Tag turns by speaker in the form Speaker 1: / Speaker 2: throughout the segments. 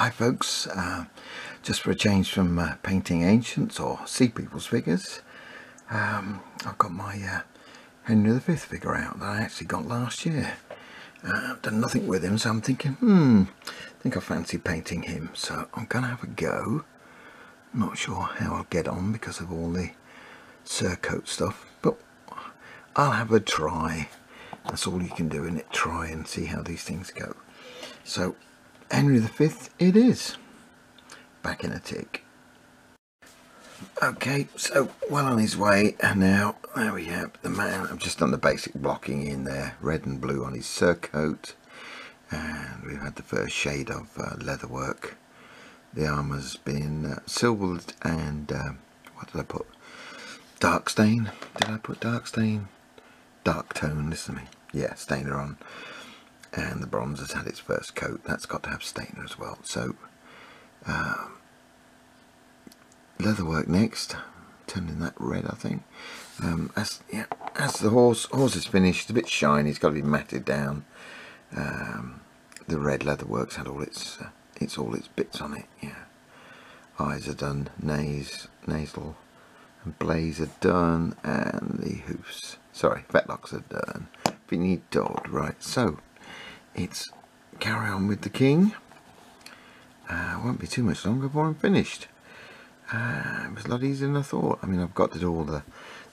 Speaker 1: Hi folks, uh, just for a change from uh, painting ancients or Sea Peoples figures, um, I've got my uh, Henry V figure out that I actually got last year. Uh, I've done nothing with him, so I'm thinking, hmm, I think I fancy painting him. So I'm going to have a go. Not sure how I'll get on because of all the surcoat stuff, but I'll have a try. That's all you can do in it, try and see how these things go. So Henry V it is. Back in a tick. Okay, so well on his way, and now there we have the man. I've just done the basic blocking in there, red and blue on his surcoat, and we've had the first shade of uh, leather work. The armour's been uh, silvered and uh, what did I put? Dark stain. Did I put dark stain? Dark tone. Listen to me. Yeah, stainer on and the bronze has had its first coat. That's got to have stainer as well. So um, leatherwork next. Turning that red I think. Um, as yeah as the horse horse is finished it's a bit shiny it's got to be matted down. Um, the red leatherwork's had all its uh, it's all its bits on it yeah. Eyes are done nays nasal and blaze are done and the hoofs sorry fetlocks are done. Finito right. So it's carry on with the king. Uh, won't be too much longer before I'm finished. Uh, it was a lot easier than I thought. I mean, I've got to do all the,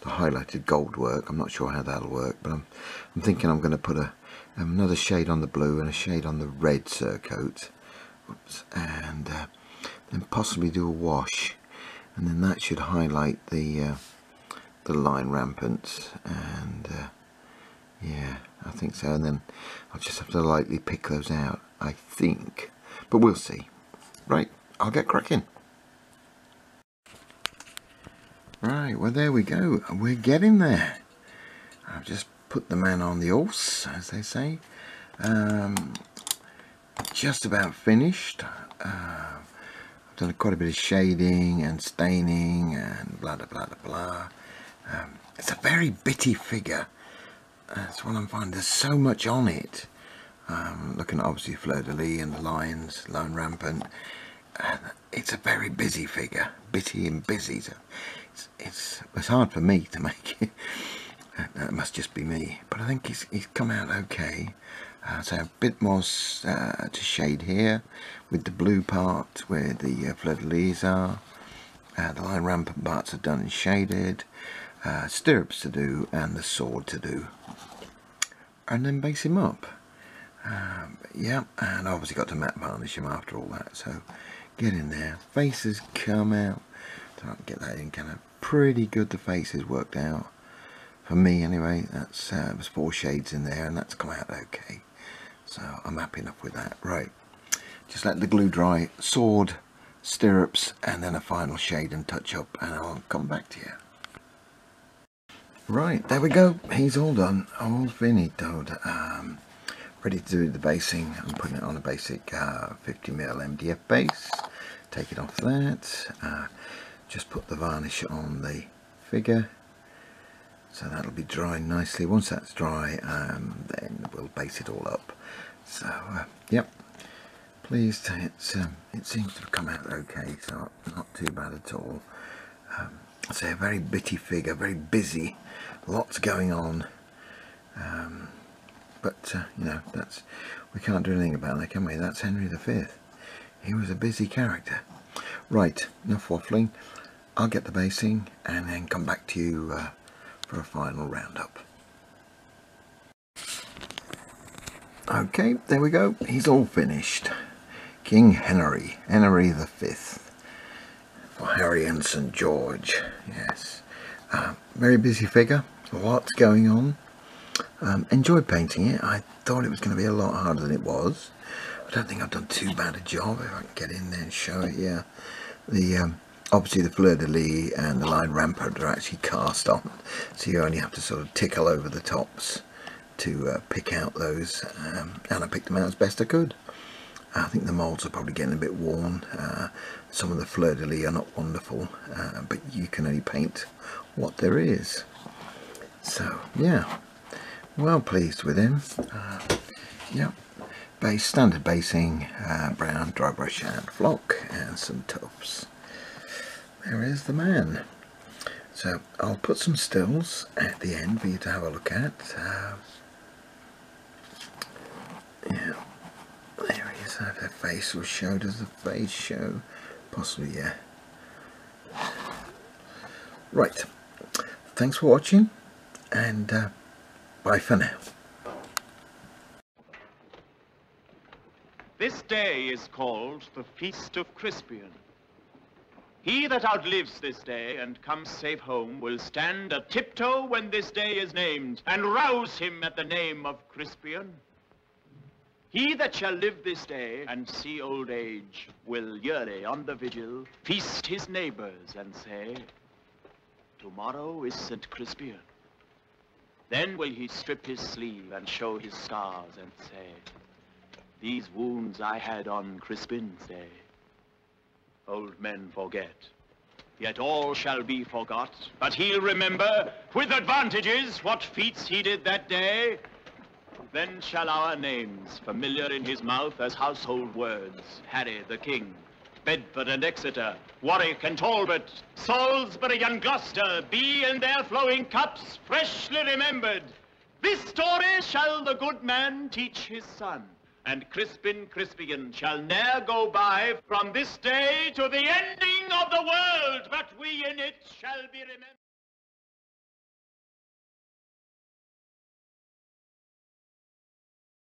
Speaker 1: the highlighted gold work. I'm not sure how that'll work, but I'm, I'm thinking I'm going to put a another shade on the blue and a shade on the red surcoat. Oops, and uh, then possibly do a wash. And then that should highlight the uh, the lion rampant and uh, yeah I think so. And then I'll just have to lightly pick those out I think. But we'll see. Right I'll get cracking. Right well there we go. We're getting there. I've just put the man on the horse as they say. Um, just about finished. Uh, I've done quite a bit of shading and staining and blah blah blah blah um, it's a very bitty figure that's what I'm finding. There's so much on it. Um, looking at obviously fleur-de-lis and the lions, lion rampant. It's a very busy figure, bitty and busy. So it's, it's, it's hard for me to make it. that must just be me. But I think he's, he's come out okay. Uh, so a bit more uh, to shade here with the blue part where the uh, fleur-de-lis are. Uh, the lion rampant parts are done and shaded. Uh, stirrups to do and the sword to do. And then base him up. Um, yeah and obviously got to matte varnish him after all that so get in there. Faces come out. I can get that in kind of pretty good the faces worked out. For me anyway that's uh, there's four shades in there and that's come out okay. So I'm happy enough with that. Right. Just let the glue dry. Sword stirrups and then a final shade and touch up and I'll come back to you Right, there we go. He's all done. All finitoed. Um, ready to do the basing. I'm putting it on a basic 50mm uh, MDF base. Take it off that. Uh, just put the varnish on the figure. So that'll be drying nicely. Once that's dry, um, then we'll base it all up. So, uh, yep. Pleased. It's, um, it seems to have come out okay, so not too bad at all. Um, say a very bitty figure, very busy, lots going on. Um, but uh, you know, that's we can't do anything about that, can we? That's Henry V. He was a busy character. Right, enough waffling. I'll get the basing and then come back to you uh, for a final roundup. Okay, there we go. He's all finished. King Henry, Henry V Harry and St George. Yes, uh, very busy figure, lots going on. Um, enjoyed painting it. I thought it was going to be a lot harder than it was. I don't think I've done too bad a job. If I can get in there and show it, yeah. The um, obviously the fleur-de-lis and the lion rampant are actually cast on, so you only have to sort of tickle over the tops to uh, pick out those. Um, and I picked them out as best I could. I think the moulds are probably getting a bit worn. Uh, some of the fleur-de-lis are not wonderful, uh, but you can only paint what there is. So, yeah, well pleased with him. Uh, yeah, base, standard basing, uh, brown, dry brush and flock, and some tubs. There is the man. So I'll put some stills at the end for you to have a look at. Uh, yeah, there he is. If the face showed as the face show, possibly yeah. Right. Thanks for watching, and uh, bye for now.
Speaker 2: This day is called the Feast of Crispian. He that outlives this day and comes safe home will stand a tiptoe when this day is named and rouse him at the name of Crispian. He that shall live this day and see old age will yearly on the vigil feast his neighbors and say, Tomorrow is St. Crispian. Then will he strip his sleeve and show his scars and say, these wounds I had on Crispin's day. Old men forget, yet all shall be forgot. But he'll remember, with advantages, what feats he did that day. Then shall our names, familiar in his mouth as household words, Harry the King, Bedford and Exeter, Warwick and Talbot, Salisbury and Gloucester, be in their flowing cups freshly remembered. This story shall the good man teach his son and Crispin Crispian shall ne'er go by from this day to the ending of the world, but we in it shall be remembered.